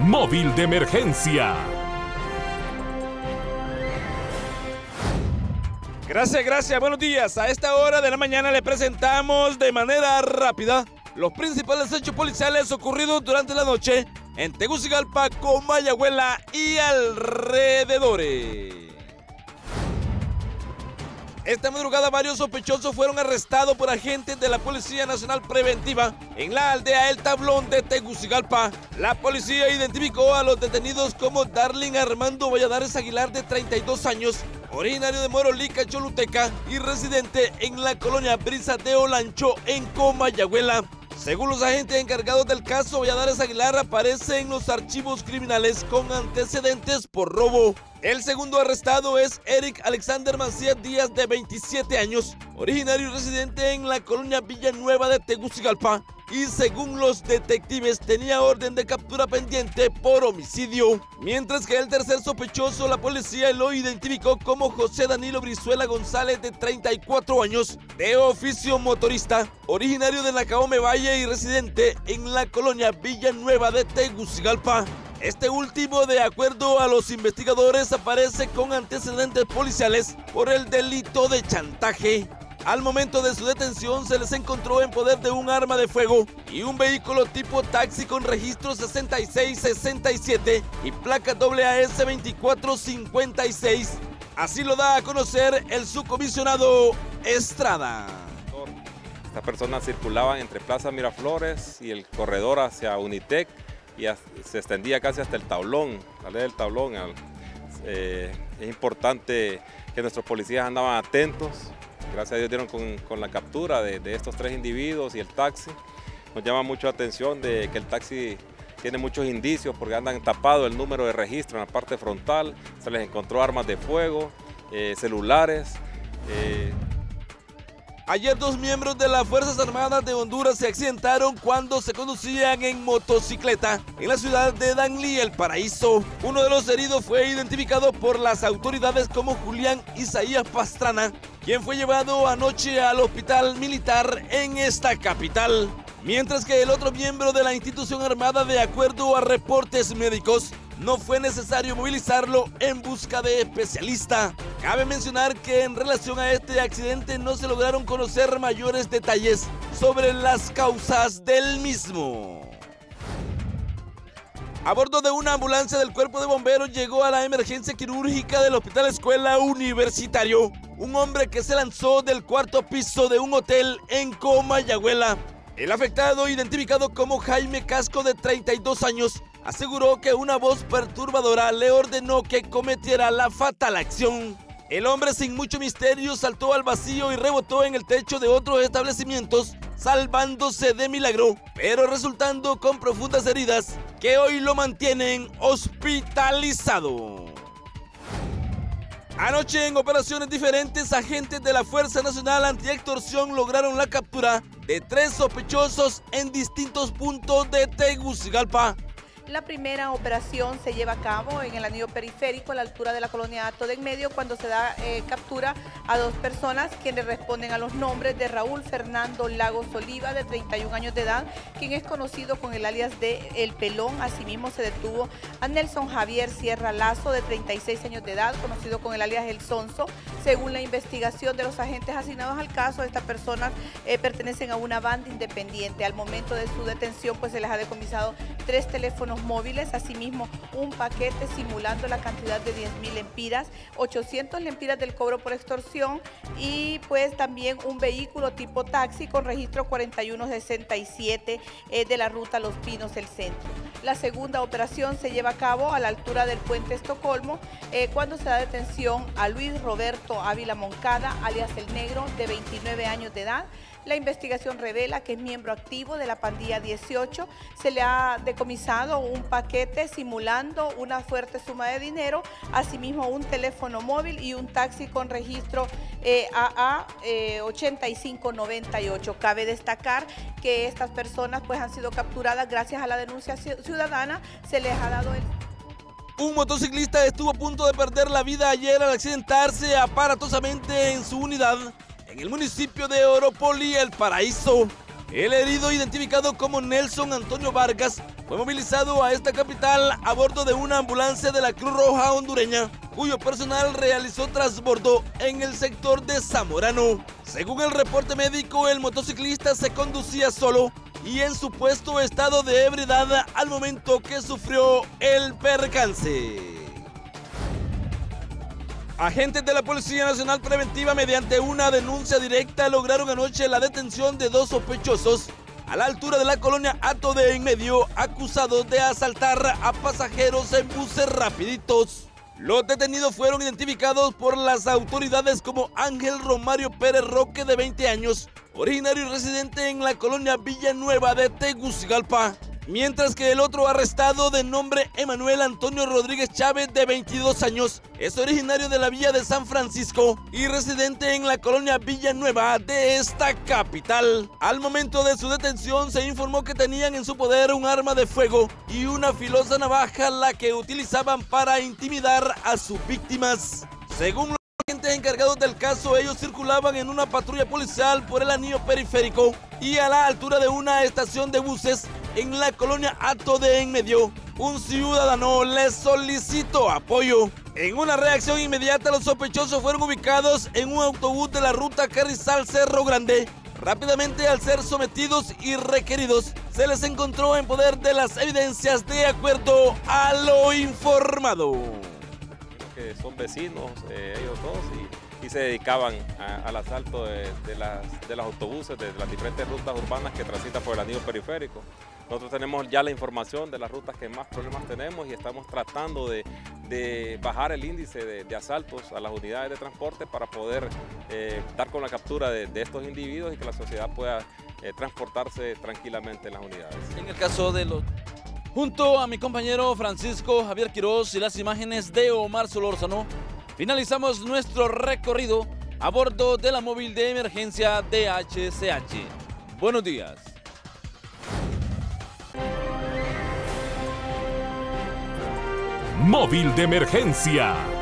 móvil de emergencia. Gracias, gracias. Buenos días. A esta hora de la mañana le presentamos de manera rápida los principales hechos policiales ocurridos durante la noche en Tegucigalpa, Comayagüela y alrededores. Esta madrugada varios sospechosos fueron arrestados por agentes de la Policía Nacional Preventiva en la aldea El Tablón de Tegucigalpa. La policía identificó a los detenidos como Darling Armando Valladares Aguilar de 32 años, originario de Morolica, Choluteca y residente en la colonia Brisa de Olancho en Comayagüela. Según los agentes encargados del caso, Valladares Aguilar aparece en los archivos criminales con antecedentes por robo. El segundo arrestado es Eric Alexander Macías Díaz, de 27 años, originario y residente en la colonia Villanueva de Tegucigalpa, y según los detectives tenía orden de captura pendiente por homicidio. Mientras que el tercer sospechoso, la policía lo identificó como José Danilo Brizuela González, de 34 años, de oficio motorista, originario de Nacaome Valle y residente en la colonia Villanueva de Tegucigalpa. Este último, de acuerdo a los investigadores, aparece con antecedentes policiales por el delito de chantaje. Al momento de su detención se les encontró en poder de un arma de fuego y un vehículo tipo taxi con registro 6667 y placa AAS 2456. Así lo da a conocer el subcomisionado Estrada. Estas personas circulaban entre Plaza Miraflores y el corredor hacia Unitec y se extendía casi hasta el tablón, del tablón. Eh, es importante que nuestros policías andaban atentos. Gracias a Dios dieron con, la captura de, estos tres individuos y el taxi. Nos llama mucho la atención de que el taxi tiene muchos indicios porque andan tapado el número de registro en la parte frontal. Se les encontró armas de fuego, eh, celulares. Eh, Ayer dos miembros de las Fuerzas Armadas de Honduras se accidentaron cuando se conducían en motocicleta en la ciudad de Danlí, El Paraíso. Uno de los heridos fue identificado por las autoridades como Julián Isaías Pastrana, quien fue llevado anoche al hospital militar en esta capital. Mientras que el otro miembro de la institución armada, de acuerdo a reportes médicos, no fue necesario movilizarlo en busca de especialista. Cabe mencionar que en relación a este accidente no se lograron conocer mayores detalles sobre las causas del mismo. A bordo de una ambulancia del cuerpo de bomberos llegó a la emergencia quirúrgica del Hospital Escuela Universitario un hombre que se lanzó del cuarto piso de un hotel en Comayagüela. El afectado, identificado como Jaime Casco de 32 años, aseguró que una voz perturbadora le ordenó que cometiera la fatal acción. El hombre sin mucho misterio saltó al vacío y rebotó en el techo de otros establecimientos, salvándose de milagro, pero resultando con profundas heridas que hoy lo mantienen hospitalizado. Anoche en operaciones diferentes, agentes de la Fuerza Nacional Anti-Extorsión lograron la captura de tres sospechosos en distintos puntos de Tegucigalpa. La primera operación se lleva a cabo en el anillo periférico a la altura de la colonia Ato de en Medio cuando se da eh, captura a dos personas quienes responden a los nombres de Raúl Fernando Lagos Oliva de 31 años de edad, quien es conocido con el alias de El Pelón. Asimismo se detuvo a Nelson Javier Sierra Lazo de 36 años de edad, conocido con el alias El Sonso. Según la investigación de los agentes asignados al caso, estas personas eh, pertenecen a una banda independiente. Al momento de su detención pues se les ha decomisado tres teléfonos móviles, asimismo un paquete simulando la cantidad de 10 mil lempiras, 800 lempiras del cobro por extorsión y pues también un vehículo tipo taxi con registro 4167 eh, de la ruta Los Pinos, el centro. La segunda operación se lleva a cabo a la altura del puente Estocolmo eh, cuando se da detención a Luis Roberto Ávila Moncada, alias El Negro, de 29 años de edad. La investigación revela que es miembro activo de la pandilla 18. Se le ha decomisado un paquete simulando una fuerte suma de dinero, asimismo un teléfono móvil y un taxi con registro AA eh, 8598. Eh, Cabe destacar que estas personas pues han sido capturadas gracias a la denuncia ciudadana. Se les ha dado el... Un motociclista estuvo a punto de perder la vida ayer al accidentarse aparatosamente en su unidad en el municipio de Oropoli, El Paraíso. El herido, identificado como Nelson Antonio Vargas, fue movilizado a esta capital a bordo de una ambulancia de la Cruz Roja hondureña, cuyo personal realizó transbordo en el sector de Zamorano. Según el reporte médico, el motociclista se conducía solo y en supuesto estado de ebriedad al momento que sufrió el percance. Agentes de la Policía Nacional Preventiva mediante una denuncia directa lograron anoche la detención de dos sospechosos a la altura de la colonia Ato de En Medio acusados de asaltar a pasajeros en buses rapiditos. Los detenidos fueron identificados por las autoridades como Ángel Romario Pérez Roque de 20 años, originario y residente en la colonia Villanueva de Tegucigalpa, mientras que el otro arrestado de nombre Emanuel Antonio Rodríguez Chávez de 22 años es originario de la villa de San Francisco y residente en la colonia Villanueva de esta capital. Al momento de su detención se informó que tenían en su poder un arma de fuego y una filosa navaja la que utilizaban para intimidar a sus víctimas. Según los agentes encargados del caso, ellos circulaban en una patrulla policial por el anillo periférico y a la altura de una estación de buses en la colonia Ato de En Medio, un ciudadano les solicitó apoyo. En una reacción inmediata, los sospechosos fueron ubicados en un autobús de la ruta Carrizal Cerro Grande. Rápidamente, al ser sometidos y requeridos, se les encontró en poder de las evidencias de acuerdo a lo informado. Que son vecinos, eh, ellos dos, y, se dedicaban al asalto de las, de los autobuses, de las diferentes rutas urbanas que transitan por el anillo periférico. Nosotros tenemos ya la información de las rutas que más problemas tenemos y estamos tratando de, bajar el índice de, asaltos a las unidades de transporte para poder eh, dar con la captura de, de estos individuos y que la sociedad pueda eh, transportarse tranquilamente en las unidades. En el caso de los... Junto a mi compañero Francisco Javier Quiroz y las imágenes de Omar Solórzano, finalizamos nuestro recorrido a bordo de la móvil de emergencia DHCH. Buenos días. Móvil de emergencia.